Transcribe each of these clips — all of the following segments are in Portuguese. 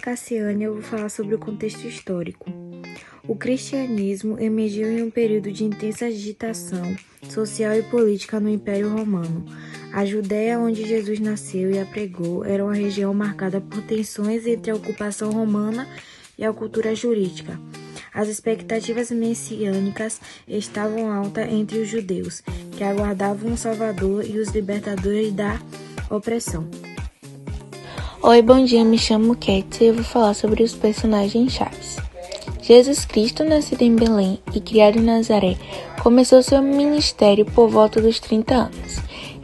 Cassiane e eu vou falar sobre o contexto histórico. O cristianismo emergiu em um período de intensa agitação social e política no Império Romano. A Judéia, onde Jesus nasceu e apregou, era uma região marcada por tensões entre a ocupação romana e a cultura jurídica. As expectativas messiânicas estavam altas entre os judeus, que aguardavam um Salvador e os libertadores da opressão. Oi, bom dia, me chamo Kate e eu vou falar sobre os personagens chaves. Jesus Cristo, nascido em Belém e criado em Nazaré, começou seu ministério por volta dos 30 anos.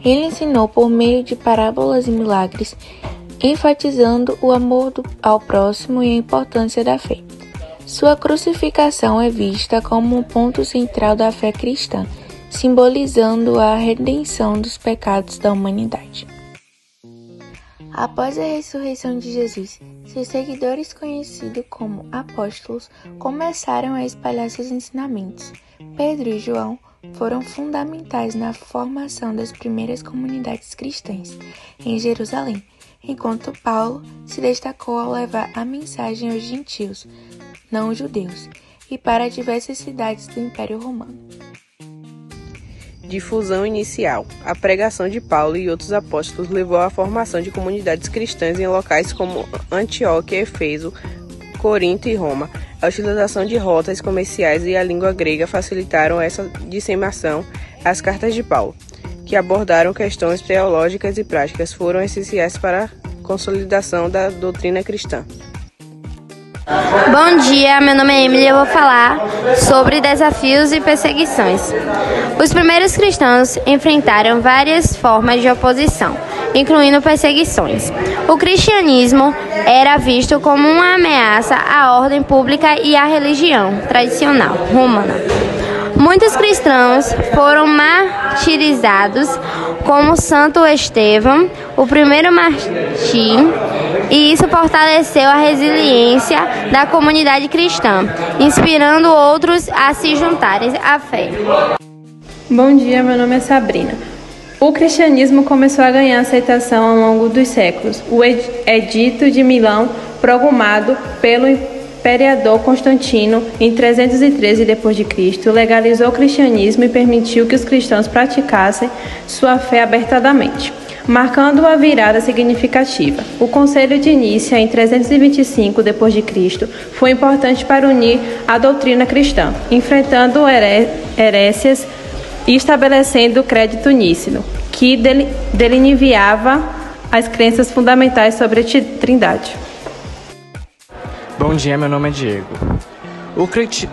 Ele ensinou por meio de parábolas e milagres, enfatizando o amor ao próximo e a importância da fé. Sua crucificação é vista como um ponto central da fé cristã, simbolizando a redenção dos pecados da humanidade. Após a ressurreição de Jesus, seus seguidores, conhecidos como apóstolos, começaram a espalhar seus ensinamentos. Pedro e João foram fundamentais na formação das primeiras comunidades cristãs em Jerusalém, enquanto Paulo se destacou ao levar a mensagem aos gentios, não judeus, e para diversas cidades do Império Romano. Difusão inicial. A pregação de Paulo e outros apóstolos levou à formação de comunidades cristãs em locais como Antioquia, Efeso, Corinto e Roma. A utilização de rotas comerciais e a língua grega facilitaram essa disseminação. As cartas de Paulo, que abordaram questões teológicas e práticas, foram essenciais para a consolidação da doutrina cristã. Bom dia, meu nome é Emily e eu vou falar sobre desafios e perseguições. Os primeiros cristãos enfrentaram várias formas de oposição, incluindo perseguições. O cristianismo era visto como uma ameaça à ordem pública e à religião tradicional romana. Muitos cristãos foram martirizados, como Santo Estevão, o primeiro mártir, e isso fortaleceu a resiliência da comunidade cristã, inspirando outros a se juntarem à fé. Bom dia, meu nome é Sabrina. O cristianismo começou a ganhar aceitação ao longo dos séculos. O Edito de Milão, promulgado pelo imperador Constantino em 313 d.C., legalizou o cristianismo e permitiu que os cristãos praticassem sua fé abertadamente, marcando uma virada significativa. O Conselho de Nícia, em 325 d.C., foi importante para unir a doutrina cristã, enfrentando herésias e estabelecendo o crédito nícino, que delineava as crenças fundamentais sobre a Trindade. Bom dia, meu nome é Diego. O,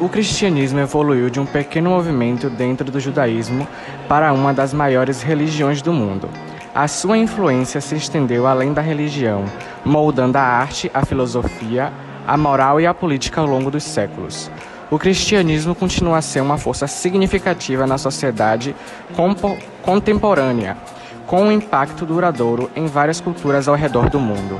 o cristianismo evoluiu de um pequeno movimento dentro do judaísmo para uma das maiores religiões do mundo. A sua influência se estendeu além da religião, moldando a arte, a filosofia, a moral e a política ao longo dos séculos. O cristianismo continua a ser uma força significativa na sociedade contemporânea, com um impacto duradouro em várias culturas ao redor do mundo.